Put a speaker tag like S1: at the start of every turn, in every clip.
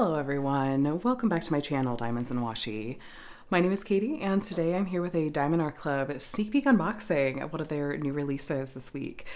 S1: Hello everyone, welcome back to my channel Diamonds and Washi. My name is Katie and today I'm here with a Diamond Art Club sneak peek unboxing of one of their new releases this week.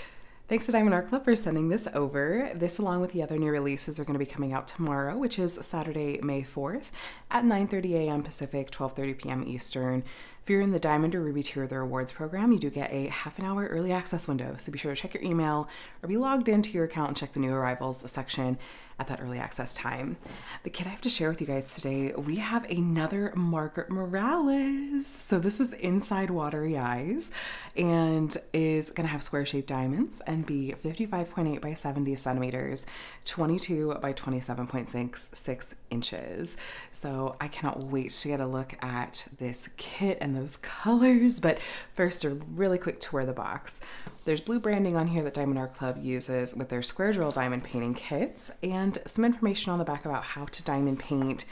S1: Thanks to Diamond Art Club for sending this over. This along with the other new releases are going to be coming out tomorrow, which is Saturday, May 4th at 9.30 a.m. Pacific, 12.30 p.m. Eastern. If you're in the Diamond or Ruby tier of the rewards program, you do get a half an hour early access window. So be sure to check your email or be logged into your account and check the new arrivals section at that early access time. The kit I have to share with you guys today, we have another Margaret Morales. So this is Inside Watery Eyes and is to have square shaped diamonds and be 55.8 by 70 centimeters, 22 by 27.66 inches. So I cannot wait to get a look at this kit and those colors. But first, a really quick tour of the box. There's blue branding on here that Diamond Art Club uses with their square drill diamond painting kits, and some information on the back about how to diamond paint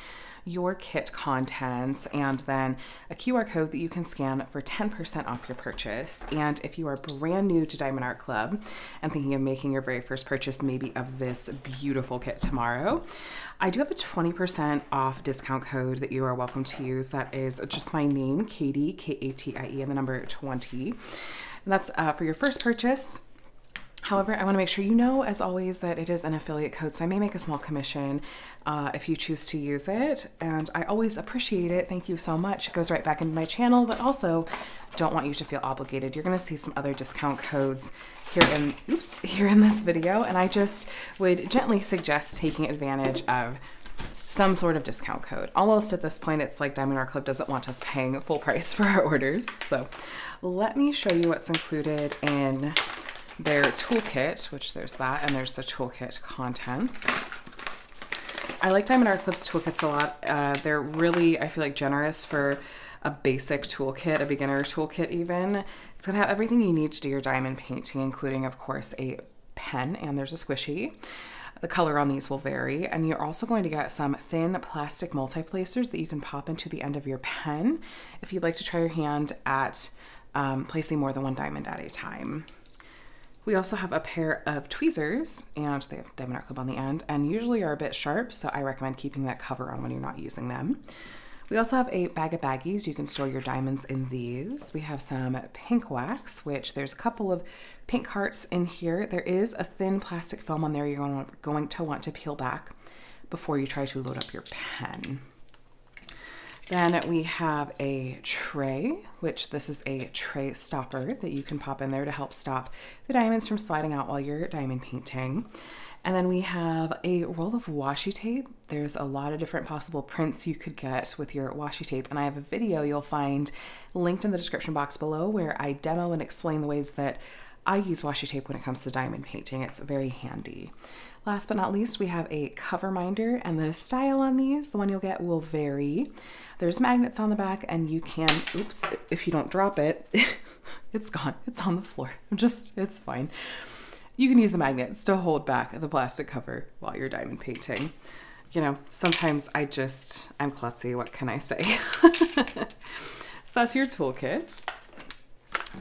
S1: your kit contents and then a QR code that you can scan for 10% off your purchase. And if you are brand new to Diamond Art Club and thinking of making your very first purchase, maybe of this beautiful kit tomorrow, I do have a 20% off discount code that you are welcome to use. That is just my name, Katie, K A T I E, and the number 20. And that's uh, for your first purchase. However, I want to make sure you know, as always, that it is an affiliate code, so I may make a small commission uh, if you choose to use it. And I always appreciate it. Thank you so much. It goes right back into my channel, but also don't want you to feel obligated. You're going to see some other discount codes here in oops here in this video, and I just would gently suggest taking advantage of some sort of discount code. Almost at this point, it's like Diamond Art Club doesn't want us paying full price for our orders. So let me show you what's included in their toolkit, which there's that, and there's the toolkit contents. I like Diamond Art Club's toolkits a lot. Uh, they're really, I feel like, generous for a basic toolkit, a beginner toolkit even. It's gonna have everything you need to do your diamond painting, including, of course, a pen, and there's a squishy. The color on these will vary, and you're also going to get some thin plastic multi-placers that you can pop into the end of your pen if you'd like to try your hand at um, placing more than one diamond at a time. We also have a pair of tweezers, and they have Diamond Art Club on the end, and usually are a bit sharp, so I recommend keeping that cover on when you're not using them. We also have a bag of baggies. You can store your diamonds in these. We have some pink wax, which there's a couple of pink hearts in here. There is a thin plastic film on there you're going to want to peel back before you try to load up your pen. Then we have a tray, which this is a tray stopper that you can pop in there to help stop the diamonds from sliding out while you're diamond painting. And then we have a roll of washi tape. There's a lot of different possible prints you could get with your washi tape. And I have a video you'll find linked in the description box below where I demo and explain the ways that I use washi tape when it comes to diamond painting. It's very handy. Last but not least, we have a cover minder and the style on these, the one you'll get will vary. There's magnets on the back and you can, oops, if you don't drop it, it's gone, it's on the floor. I'm Just, it's fine. You can use the magnets to hold back the plastic cover while you're diamond painting. You know, sometimes I just, I'm klutzy, what can I say? so that's your toolkit.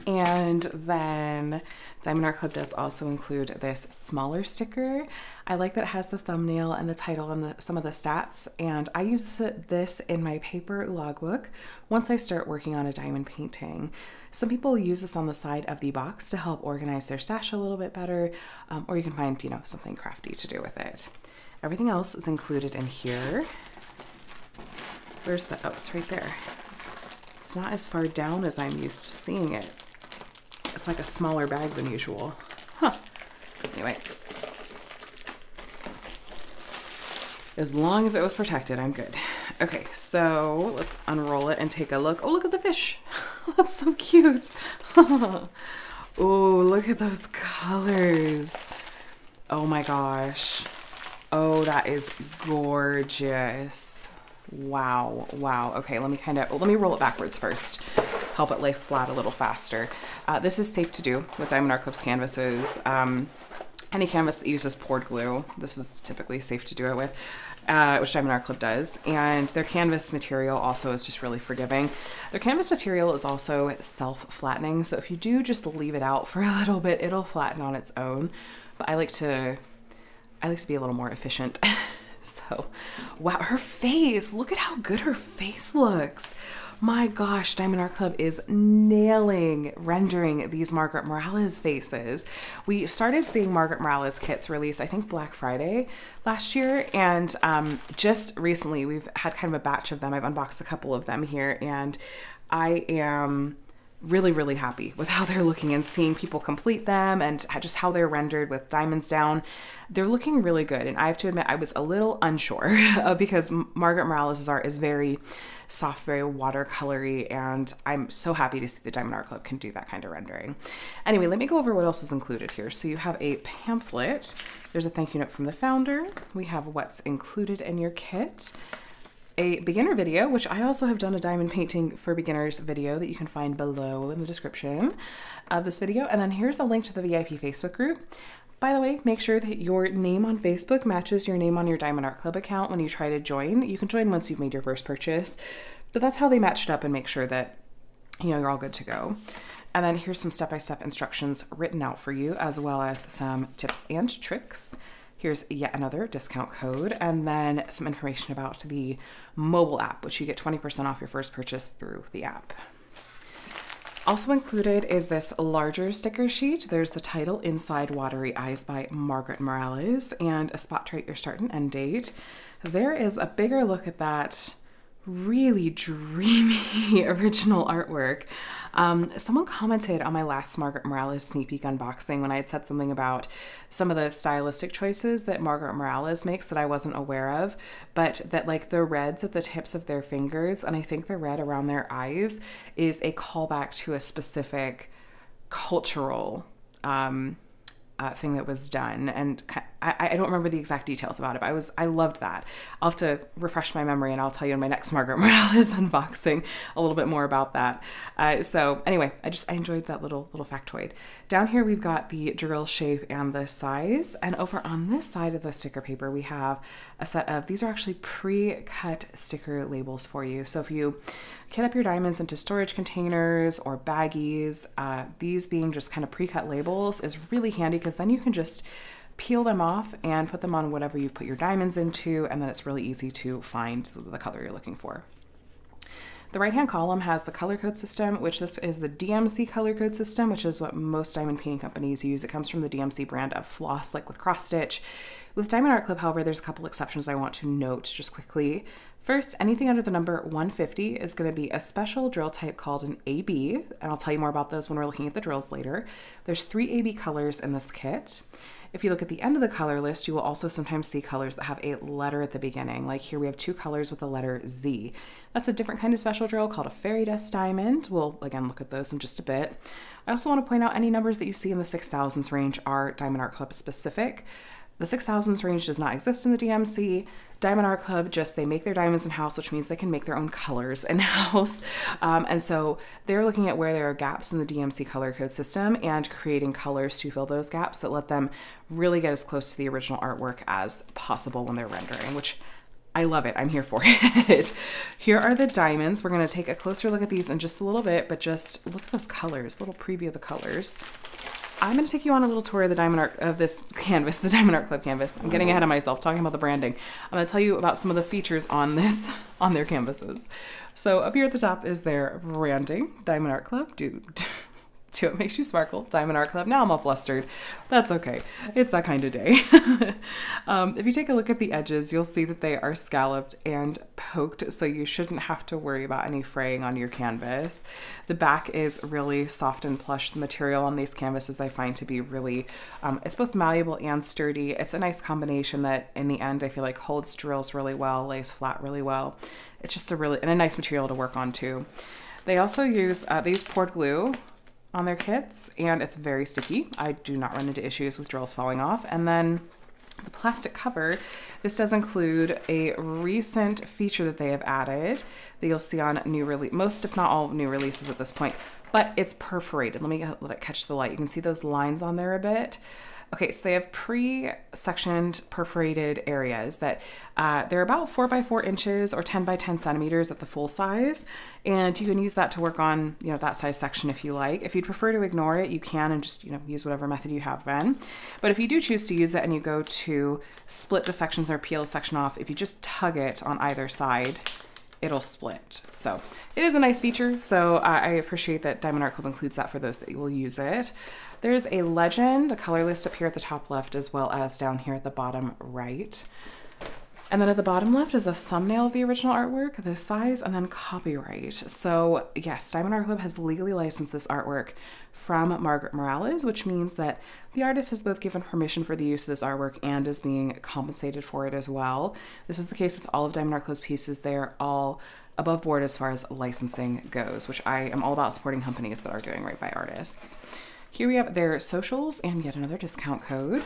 S1: And then Diamond Art Club does also include this smaller sticker. I like that it has the thumbnail and the title and the, some of the stats. And I use this in my paper logbook once I start working on a diamond painting. Some people use this on the side of the box to help organize their stash a little bit better, um, or you can find, you know, something crafty to do with it. Everything else is included in here. Where's the, oh, it's right there. It's not as far down as I'm used to seeing it. It's like a smaller bag than usual. Huh. Anyway. As long as it was protected, I'm good. Okay, so let's unroll it and take a look. Oh, look at the fish. That's so cute. oh, look at those colors. Oh my gosh. Oh, that is gorgeous. Wow, wow. Okay, let me kind of, let me roll it backwards first. Help it lay flat a little faster. Uh, this is safe to do with Diamond Art Club's canvases. Um, any canvas that uses poured glue, this is typically safe to do it with, uh, which Diamond Art Club does. And their canvas material also is just really forgiving. Their canvas material is also self-flattening, so if you do just leave it out for a little bit, it'll flatten on its own. But I like to, I like to be a little more efficient so, wow, her face, look at how good her face looks. My gosh, Diamond Art Club is nailing rendering these Margaret Morales faces. We started seeing Margaret Morales kits release, I think Black Friday last year, and um, just recently we've had kind of a batch of them. I've unboxed a couple of them here, and I am really, really happy with how they're looking and seeing people complete them and just how they're rendered with diamonds down. They're looking really good. And I have to admit, I was a little unsure because Margaret Morales' art is very soft, very watercolory, and I'm so happy to see the Diamond Art Club can do that kind of rendering. Anyway, let me go over what else is included here. So you have a pamphlet. There's a thank you note from the founder. We have what's included in your kit a beginner video, which I also have done a diamond painting for beginners video that you can find below in the description of this video. And then here's a link to the VIP Facebook group. By the way, make sure that your name on Facebook matches your name on your Diamond Art Club account when you try to join. You can join once you've made your first purchase, but that's how they match it up and make sure that you know you're all good to go. And then here's some step-by-step -step instructions written out for you, as well as some tips and tricks. Here's yet another discount code, and then some information about the mobile app, which you get 20% off your first purchase through the app. Also included is this larger sticker sheet. There's the title Inside Watery Eyes by Margaret Morales and a spot write your start and end date. There is a bigger look at that really dreamy original artwork. Um, someone commented on my last Margaret Morales sneak peek unboxing when I had said something about some of the stylistic choices that Margaret Morales makes that I wasn't aware of, but that like the reds at the tips of their fingers and I think the red around their eyes is a callback to a specific cultural um, uh, thing that was done, and I, I, don't remember the exact details about it. But I was I loved that. I'll have to refresh my memory, and I'll tell you in my next Margaret Morales unboxing a little bit more about that. Uh, so anyway, I just I enjoyed that little little factoid. Down here we've got the drill shape and the size, and over on this side of the sticker paper we have a set of these are actually pre-cut sticker labels for you. So if you kit up your diamonds into storage containers or baggies. Uh, these being just kind of pre-cut labels is really handy because then you can just peel them off and put them on whatever you've put your diamonds into, and then it's really easy to find the color you're looking for. The right hand column has the color code system, which this is the DMC color code system, which is what most diamond painting companies use. It comes from the DMC brand of floss, like with cross stitch. With Diamond Art Club, however, there's a couple exceptions I want to note just quickly. First, anything under the number 150 is going to be a special drill type called an AB, and I'll tell you more about those when we're looking at the drills later. There's three AB colors in this kit. If you look at the end of the color list, you will also sometimes see colors that have a letter at the beginning. Like here we have two colors with the letter Z. That's a different kind of special drill called a fairy dust diamond. We'll again look at those in just a bit. I also want to point out any numbers that you see in the 6000s range are Diamond Art Club specific. The 6000s range does not exist in the DMC. Diamond Art Club just they make their diamonds in house, which means they can make their own colors in house. Um, and so they're looking at where there are gaps in the DMC color code system and creating colors to fill those gaps that let them really get as close to the original artwork as possible when they're rendering, which I love it. I'm here for it. Here are the diamonds. We're going to take a closer look at these in just a little bit, but just look at those colors, little preview of the colors. I'm going to take you on a little tour of the Diamond Art of this canvas, the Diamond Art Club canvas. I'm getting ahead of myself talking about the branding. I'm going to tell you about some of the features on this on their canvases. So up here at the top is their branding, Diamond Art Club. Dude, it makes you sparkle. Diamond Art Club. Now I'm all flustered. That's okay. It's that kind of day. um, if you take a look at the edges, you'll see that they are scalloped and poked, so you shouldn't have to worry about any fraying on your canvas. The back is really soft and plush. The material on these canvases I find to be really, um, it's both malleable and sturdy. It's a nice combination that in the end I feel like holds drills really well, lays flat really well. It's just a really, and a nice material to work on too. They also use, uh, poured glue on their kits and it's very sticky. I do not run into issues with drills falling off. And then the plastic cover, this does include a recent feature that they have added that you'll see on new release, most if not all new releases at this point, but it's perforated. Let me let it catch the light. You can see those lines on there a bit. Okay, so they have pre-sectioned perforated areas that uh, they're about four by four inches or 10 by 10 centimeters at the full size. And you can use that to work on, you know, that size section if you like. If you'd prefer to ignore it, you can and just, you know, use whatever method you have been. But if you do choose to use it and you go to split the sections or peel a section off, if you just tug it on either side, it'll split. So it is a nice feature. So I appreciate that Diamond Art Club includes that for those that will use it. There's a legend, a color list up here at the top left, as well as down here at the bottom right. And then at the bottom left is a thumbnail of the original artwork, the size, and then copyright. So yes, Diamond Art Club has legally licensed this artwork from Margaret Morales, which means that the artist has both given permission for the use of this artwork and is being compensated for it as well. This is the case with all of Diamond Art Club's pieces. They are all above board as far as licensing goes, which I am all about supporting companies that are doing right by artists. Here we have their socials and yet another discount code.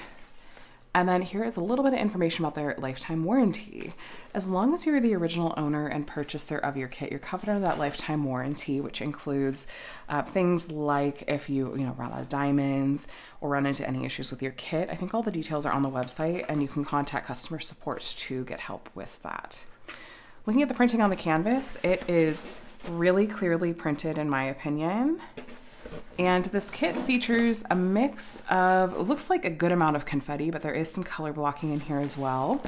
S1: And then here is a little bit of information about their lifetime warranty. As long as you're the original owner and purchaser of your kit, you're covered under that lifetime warranty, which includes uh, things like if you, you know, run out of diamonds or run into any issues with your kit. I think all the details are on the website and you can contact customer support to get help with that. Looking at the printing on the canvas, it is really clearly printed in my opinion. And this kit features a mix of, looks like a good amount of confetti, but there is some color blocking in here as well.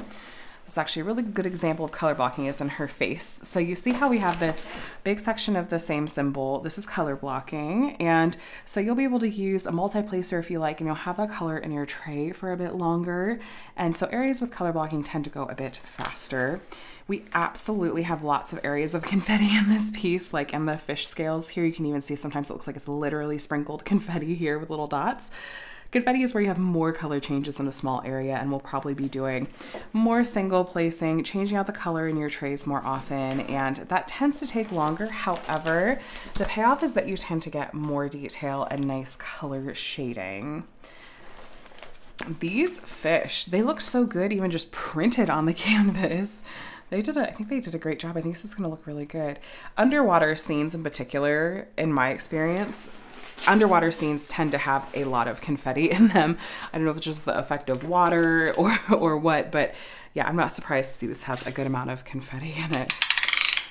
S1: It's actually a really good example of color blocking is in her face. So you see how we have this big section of the same symbol. This is color blocking. And so you'll be able to use a multi-placer if you like, and you'll have that color in your tray for a bit longer. And so areas with color blocking tend to go a bit faster. We absolutely have lots of areas of confetti in this piece, like in the fish scales here. You can even see sometimes it looks like it's literally sprinkled confetti here with little dots. Confetti is where you have more color changes in a small area and we'll probably be doing more single placing, changing out the color in your trays more often, and that tends to take longer. However, the payoff is that you tend to get more detail and nice color shading. These fish, they look so good even just printed on the canvas. They did a, I think they did a great job. I think this is gonna look really good. Underwater scenes in particular, in my experience, underwater scenes tend to have a lot of confetti in them. I don't know if it's just the effect of water or, or what, but yeah, I'm not surprised to see this has a good amount of confetti in it.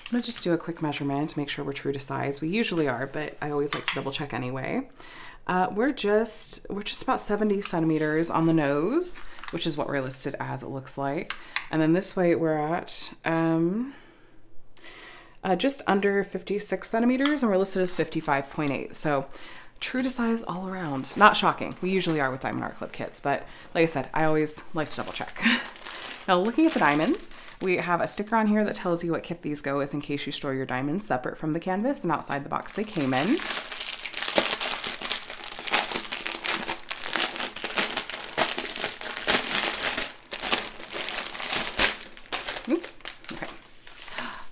S1: I'm gonna just do a quick measurement to make sure we're true to size. We usually are, but I always like to double check anyway. Uh, we're just we're just about 70 centimeters on the nose, which is what we're listed as it looks like. And then this way we're at um, uh, just under 56 centimeters and we're listed as 55.8. So true to size all around. Not shocking. We usually are with Diamond Art Club kits, but like I said, I always like to double check. now looking at the diamonds, we have a sticker on here that tells you what kit these go with in case you store your diamonds separate from the canvas and outside the box they came in. Oops. Okay.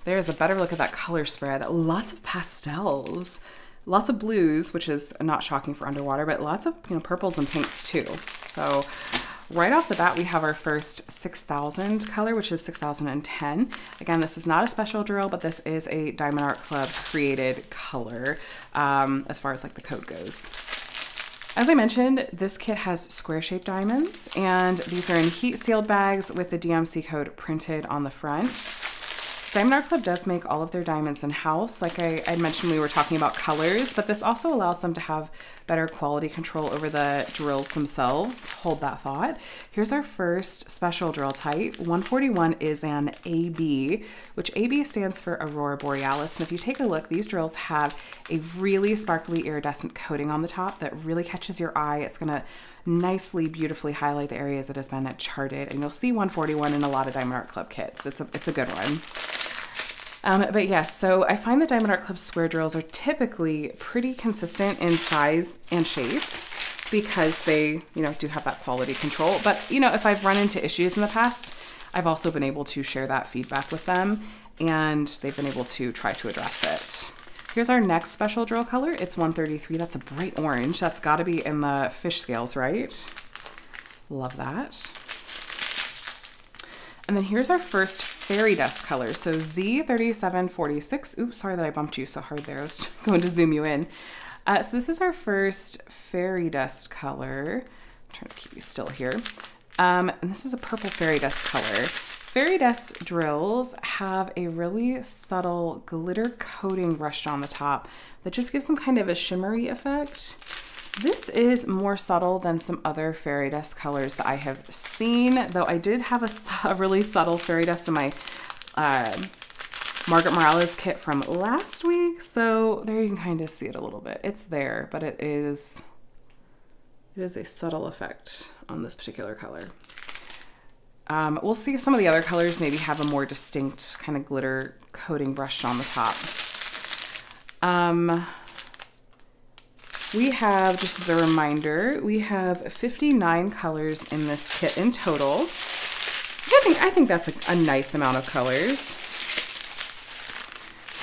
S1: There's a better look at that color spread. Lots of pastels, lots of blues, which is not shocking for underwater, but lots of you know purples and pinks too. So right off the bat, we have our first 6000 color, which is 6010. Again, this is not a special drill, but this is a Diamond Art Club created color um, as far as like the code goes. As I mentioned, this kit has square shaped diamonds and these are in heat sealed bags with the DMC code printed on the front. Diamond Art Club does make all of their diamonds in-house. Like I, I, mentioned, we were talking about colors, but this also allows them to have better quality control over the drills themselves. Hold that thought. Here's our first special drill type. 141 is an AB, which AB stands for Aurora Borealis. And if you take a look, these drills have a really sparkly iridescent coating on the top that really catches your eye. It's gonna nicely, beautifully highlight the areas that has been charted. And you'll see 141 in a lot of Diamond Art Club kits. It's a, it's a good one. Um, but yes, yeah, so I find the Diamond Art Club square drills are typically pretty consistent in size and shape because they, you know, do have that quality control. But, you know, if I've run into issues in the past, I've also been able to share that feedback with them and they've been able to try to address it. Here's our next special drill color. It's 133. That's a bright orange. That's got to be in the fish scales, right? Love that. And then here's our first fairy dust color. So Z3746. Oops, sorry that I bumped you so hard there. I was going to zoom you in. Uh, so this is our first fairy dust color. I'm trying to keep you still here. Um, and this is a purple fairy dust color. Fairy dust drills have a really subtle glitter coating brushed on the top that just gives them kind of a shimmery effect. This is more subtle than some other fairy dust colors that I have seen, though I did have a, a really subtle fairy dust in my uh, Margaret Morales kit from last week. So there you can kind of see it a little bit. It's there, but it is, it is a subtle effect on this particular color. Um, we'll see if some of the other colors maybe have a more distinct kind of glitter coating brush on the top. Um, we have, just as a reminder, we have 59 colors in this kit in total. I think, I think that's a, a nice amount of colors.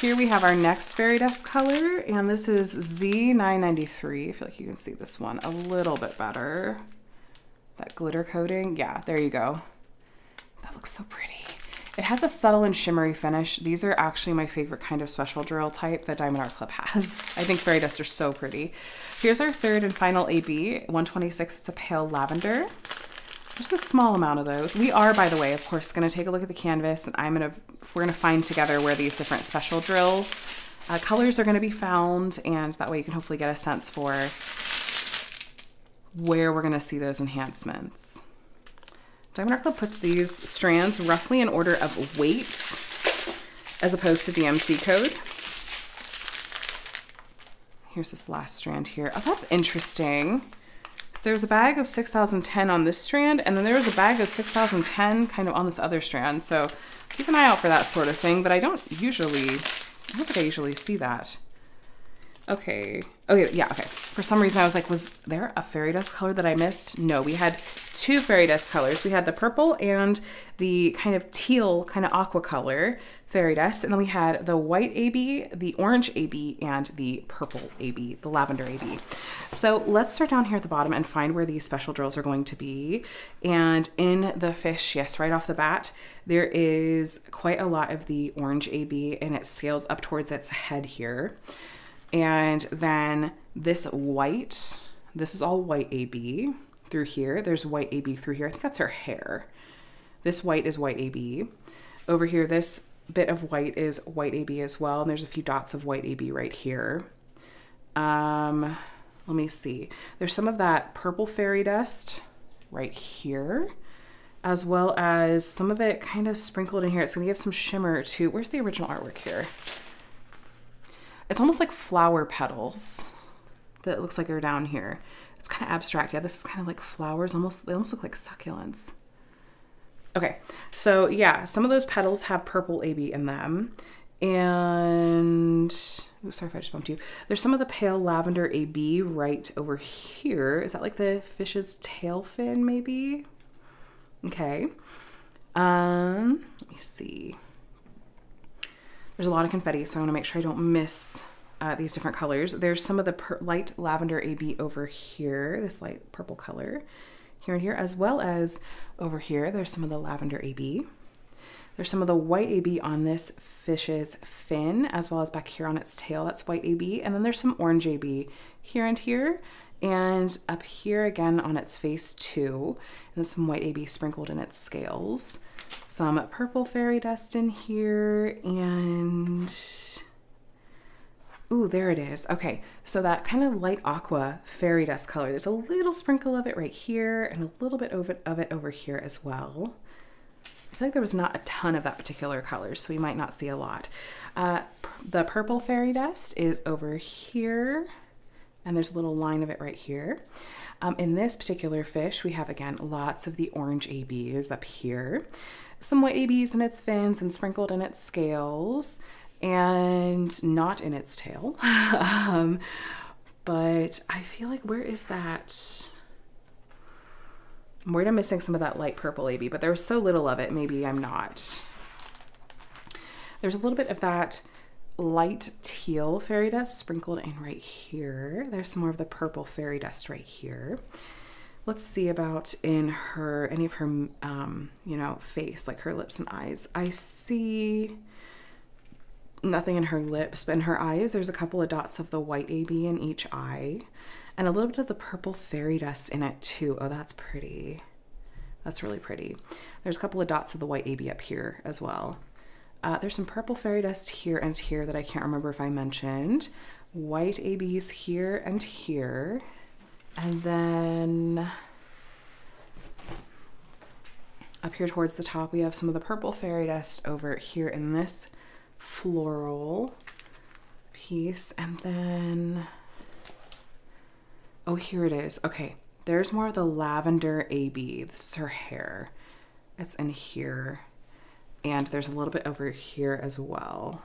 S1: Here we have our next fairy dust color, and this is Z993. I feel like you can see this one a little bit better. That glitter coating, yeah, there you go. That looks so pretty. It has a subtle and shimmery finish. These are actually my favorite kind of special drill type that Diamond Art Club has. I think fairy dust are so pretty. Here's our third and final AB, 126. It's a pale lavender. There's a small amount of those. We are, by the way, of course, going to take a look at the canvas and I'm going to, we're going to find together where these different special drill uh, colors are going to be found. And that way you can hopefully get a sense for where we're going to see those enhancements. Diamond Art Club puts these strands roughly in order of weight as opposed to DMC code. Here's this last strand here. Oh, that's interesting. So there's a bag of 6010 on this strand, and then there was a bag of 6010 kind of on this other strand. So keep an eye out for that sort of thing, but I don't usually, I don't think I usually see that. Okay. Okay, yeah, okay. For some reason I was like, was there a fairy dust color that I missed? No, we had two fairy dust colors. We had the purple and the kind of teal, kind of aqua color fairy dust. And then we had the white AB, the orange AB, and the purple AB, the lavender AB. So let's start down here at the bottom and find where these special drills are going to be. And in the fish, yes, right off the bat, there is quite a lot of the orange AB and it scales up towards its head here. And then this white, this is all white AB through here. There's white AB through here. I think that's her hair. This white is white AB. Over here, this bit of white is white AB as well. And there's a few dots of white AB right here. Um, let me see. There's some of that purple fairy dust right here, as well as some of it kind of sprinkled in here. It's gonna give some shimmer to, where's the original artwork here? It's almost like flower petals that looks like are down here. It's kind of abstract. Yeah, this is kind of like flowers. Almost they almost look like succulents. Okay, so yeah, some of those petals have purple AB in them. And oh, sorry if I just bumped you. There's some of the pale lavender AB right over here. Is that like the fish's tail fin, maybe? Okay. Um, let me see. There's a lot of confetti, so I want to make sure I don't miss uh, these different colors. There's some of the light lavender AB over here, this light purple color here and here, as well as over here, there's some of the lavender AB. There's some of the white AB on this fish's fin, as well as back here on its tail, that's white AB. And then there's some orange AB here and here, and up here again on its face too, and some white AB sprinkled in its scales some purple fairy dust in here and Ooh, there it is. Okay, so that kind of light aqua fairy dust color, there's a little sprinkle of it right here and a little bit of it, of it over here as well. I feel like there was not a ton of that particular color, so we might not see a lot. Uh, the purple fairy dust is over here, and there's a little line of it right here. Um, in this particular fish, we have, again, lots of the orange ABs up here some white ABs in its fins and sprinkled in its scales and not in its tail. um, but I feel like where is that? I'm worried I'm missing some of that light purple AB, but there was so little of it, maybe I'm not. There's a little bit of that light teal fairy dust sprinkled in right here. There's some more of the purple fairy dust right here let's see about in her any of her um, you know face like her lips and eyes i see nothing in her lips but in her eyes there's a couple of dots of the white ab in each eye and a little bit of the purple fairy dust in it too. Oh, that's pretty. That's really pretty. There's a couple of dots of the white AB up here as well. Uh, there's some purple fairy dust here and here that I can't remember if I mentioned. White ABs here and here. And then up here towards the top, we have some of the purple fairy dust over here in this floral piece. And then, oh, here it is. Okay, there's more of the lavender AB. This is her hair. It's in here. And there's a little bit over here as well.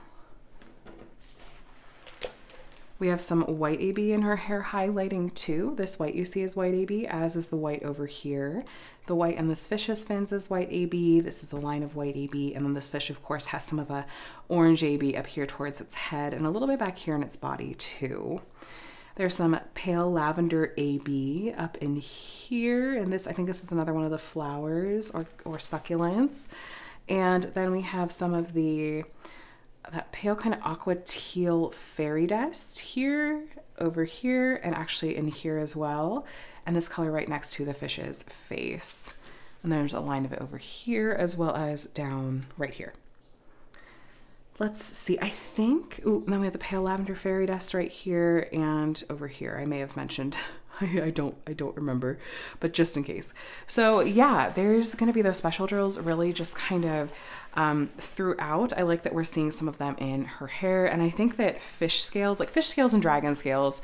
S1: We have some white AB in her hair highlighting too. This white you see is white AB, as is the white over here. The white in this fish's fins is white AB. This is a line of white AB. And then this fish, of course, has some of the orange AB up here towards its head and a little bit back here in its body too. There's some pale lavender AB up in here. And this, I think this is another one of the flowers or, or succulents. And then we have some of the that pale kind of aqua teal fairy dust here, over here, and actually in here as well. And this color right next to the fish's face. And there's a line of it over here as well as down right here. Let's see, I think, ooh, then we have the pale lavender fairy dust right here and over here. I may have mentioned I, I don't I don't remember, but just in case. So yeah, there's gonna be those special drills really just kind of um, throughout. I like that we're seeing some of them in her hair, and I think that fish scales, like fish scales and dragon scales,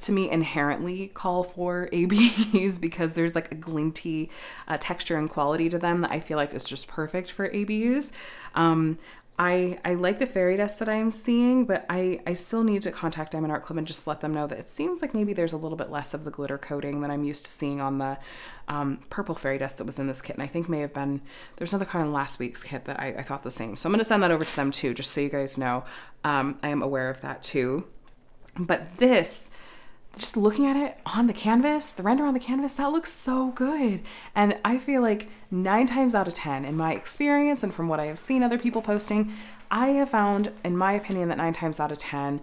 S1: to me inherently call for ABs because there's like a glinty uh, texture and quality to them that I feel like is just perfect for ABs. Um, I, I like the fairy dust that I'm seeing, but I, I still need to contact Diamond Art Club and just let them know that it seems like maybe there's a little bit less of the glitter coating than I'm used to seeing on the um, purple fairy dust that was in this kit. And I think may have been, there's another kind in last week's kit that I, I thought the same. So I'm going to send that over to them too, just so you guys know. Um, I am aware of that too. But this, just looking at it on the canvas, the render on the canvas, that looks so good. And I feel like nine times out of 10, in my experience and from what I have seen other people posting, I have found, in my opinion, that nine times out of 10,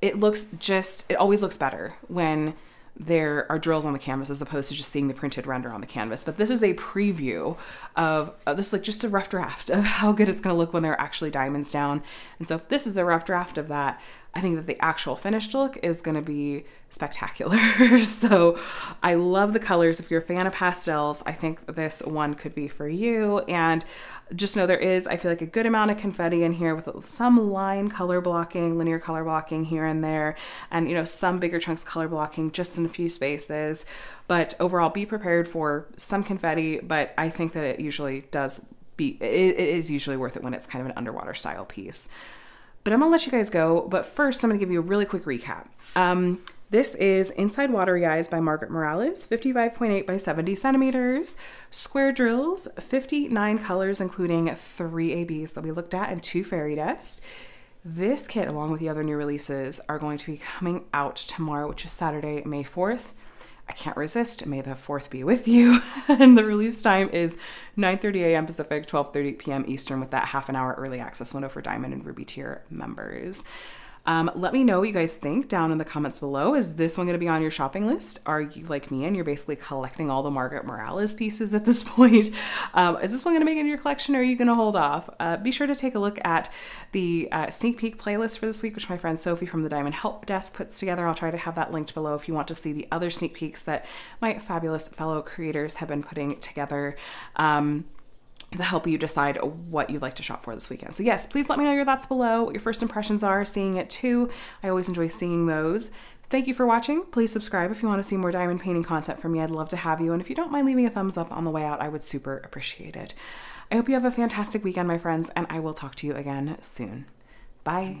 S1: it looks just, it always looks better when there are drills on the canvas as opposed to just seeing the printed render on the canvas. But this is a preview of, uh, this is like just a rough draft of how good it's gonna look when there are actually diamonds down. And so if this is a rough draft of that, I think that the actual finished look is going to be spectacular. so I love the colors. If you're a fan of pastels, I think this one could be for you. And just know there is, I feel like a good amount of confetti in here with some line color blocking, linear color blocking here and there, and you know, some bigger chunks color blocking just in a few spaces. But overall, be prepared for some confetti, but I think that it usually does be, it, it is usually worth it when it's kind of an underwater style piece. But I'm gonna let you guys go. But first, I'm gonna give you a really quick recap. Um, this is Inside Watery Eyes by Margaret Morales, 55.8 by 70 centimeters. Square drills, 59 colors, including three ABs that we looked at and two fairy dust. This kit, along with the other new releases, are going to be coming out tomorrow, which is Saturday, May 4th. I can't resist. May the 4th be with you. and the release time is 9:30 a.m. Pacific, 12:30 p.m. Eastern with that half an hour early access window for Diamond and Ruby tier members. Um, let me know what you guys think down in the comments below. Is this one going to be on your shopping list? Are you like me and you're basically collecting all the Margaret Morales pieces at this point? Um, is this one going to make it in your collection or are you going to hold off? Uh, be sure to take a look at the uh, sneak peek playlist for this week, which my friend Sophie from the Diamond Help Desk puts together. I'll try to have that linked below if you want to see the other sneak peeks that my fabulous fellow creators have been putting together. Um, to help you decide what you'd like to shop for this weekend. So yes, please let me know your thoughts below, what your first impressions are, seeing it too. I always enjoy seeing those. Thank you for watching. Please subscribe if you want to see more diamond painting content from me. I'd love to have you. And if you don't mind leaving a thumbs up on the way out, I would super appreciate it. I hope you have a fantastic weekend, my friends, and I will talk to you again soon. Bye.